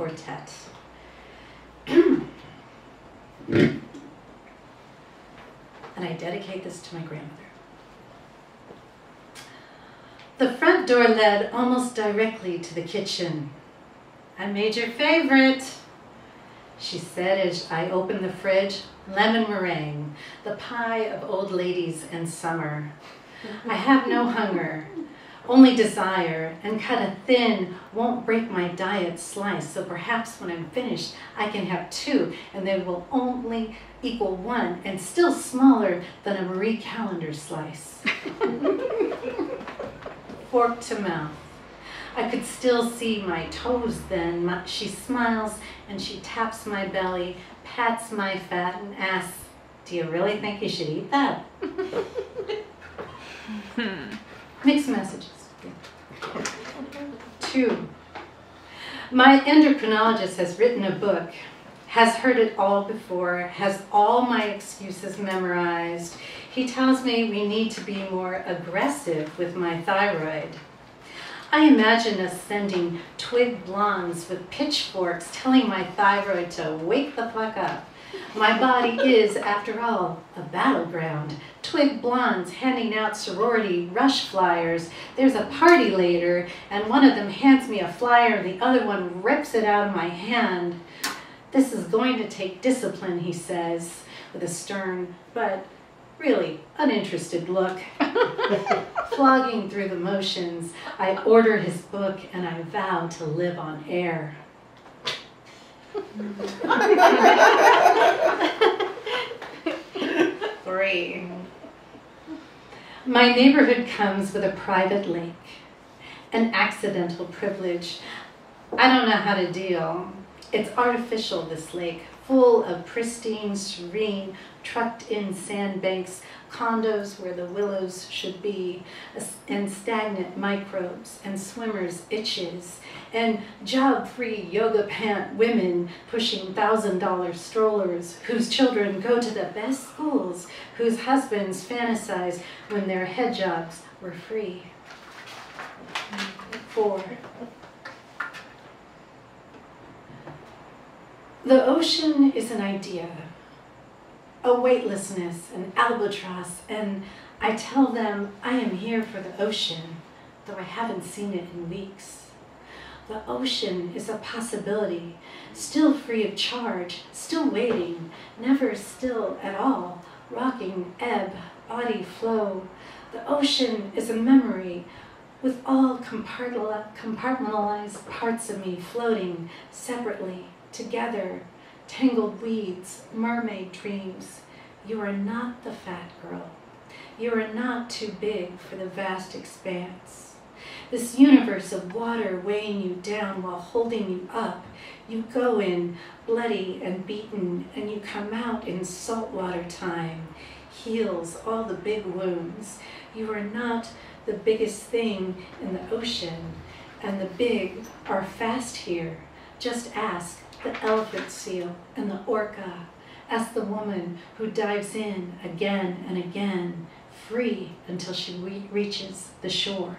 quartet. and I dedicate this to my grandmother. The front door led almost directly to the kitchen. I made your favorite, she said as I opened the fridge, lemon meringue, the pie of old ladies and summer. I have no hunger, only desire, and cut a thin, won't break my diet slice, so perhaps when I'm finished, I can have two, and they will only equal one, and still smaller than a Marie Callender slice. Fork to mouth. I could still see my toes then. My, she smiles and she taps my belly, pats my fat, and asks, Do you really think you should eat that? Hmm. Mixed messages. Two. My endocrinologist has written a book, has heard it all before, has all my excuses memorized. He tells me we need to be more aggressive with my thyroid. I imagine us sending twig blondes with pitchforks telling my thyroid to wake the fuck up. My body is, after all, a battleground. Twig blondes handing out sorority rush flyers. There's a party later, and one of them hands me a flyer, the other one rips it out of my hand. This is going to take discipline, he says, with a stern but really uninterested look. Flogging through the motions, I order his book and I vow to live on air. Three. My neighborhood comes with a private lake, an accidental privilege. I don't know how to deal. It's artificial, this lake, full of pristine, serene, trucked in sandbanks, condos where the willows should be, and stagnant microbes, and swimmers' itches, and job-free yoga pant women pushing thousand-dollar strollers, whose children go to the best schools, whose husbands fantasize when their head jobs were free. Four. The ocean is an idea a weightlessness, an albatross, and I tell them I am here for the ocean, though I haven't seen it in weeks. The ocean is a possibility, still free of charge, still waiting, never still at all, rocking ebb, body flow. The ocean is a memory with all compartmentalized parts of me floating separately, together, tangled weeds, mermaid dreams. You are not the fat girl. You are not too big for the vast expanse. This universe of water weighing you down while holding you up, you go in bloody and beaten, and you come out in saltwater time, heals all the big wounds. You are not the biggest thing in the ocean, and the big are fast here. Just ask the elephant seal, and the orca. Ask the woman who dives in again and again, free until she re reaches the shore.